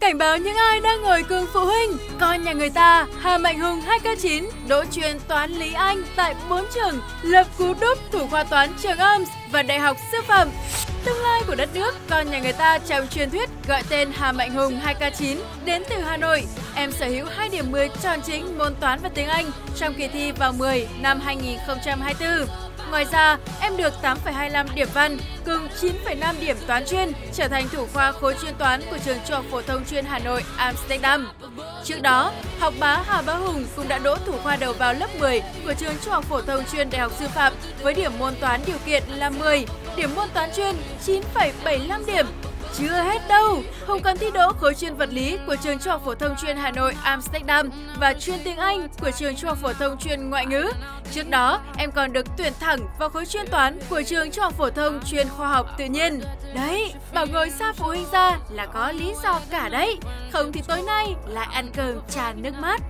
Cảnh báo những ai đang ngồi cùng phụ huynh, con nhà người ta Hà Mạnh Hùng 2K9 đỗ chuyên toán Lý Anh tại 4 trường, lập cú đúc thủ khoa toán trường Oms và Đại học Sư phạm. Tương lai của đất nước, con nhà người ta trong truyền thuyết gọi tên Hà Mạnh Hùng 2K9 đến từ Hà Nội. Em sở hữu 2 điểm 10 tròn chính môn toán và tiếng Anh trong kỳ thi vào 10 năm 2024. Ngoài ra, em được 8,25 điểm văn cưng 9,5 điểm toán chuyên, trở thành thủ khoa khối chuyên toán của trường Trung học phổ thông chuyên Hà Nội Amsterdam. Trước đó, học bá Hà Bá Hùng cũng đã đỗ thủ khoa đầu vào lớp 10 của trường Trung học phổ thông chuyên Đại học Sư phạm với điểm môn toán điều kiện là 10, điểm môn toán chuyên 9,75 điểm chưa hết đâu, không còn thi đỗ khối chuyên vật lý của trường Trung học phổ thông chuyên Hà Nội Amsterdam và chuyên tiếng Anh của trường Trung học phổ thông chuyên ngoại ngữ. Trước đó, em còn được tuyển thẳng vào khối chuyên toán của trường Trung học phổ thông chuyên khoa học tự nhiên. Đấy, bảo ngồi xa phụ huynh ra là có lý do cả đấy. Không thì tối nay lại ăn cơm tràn nước mắt.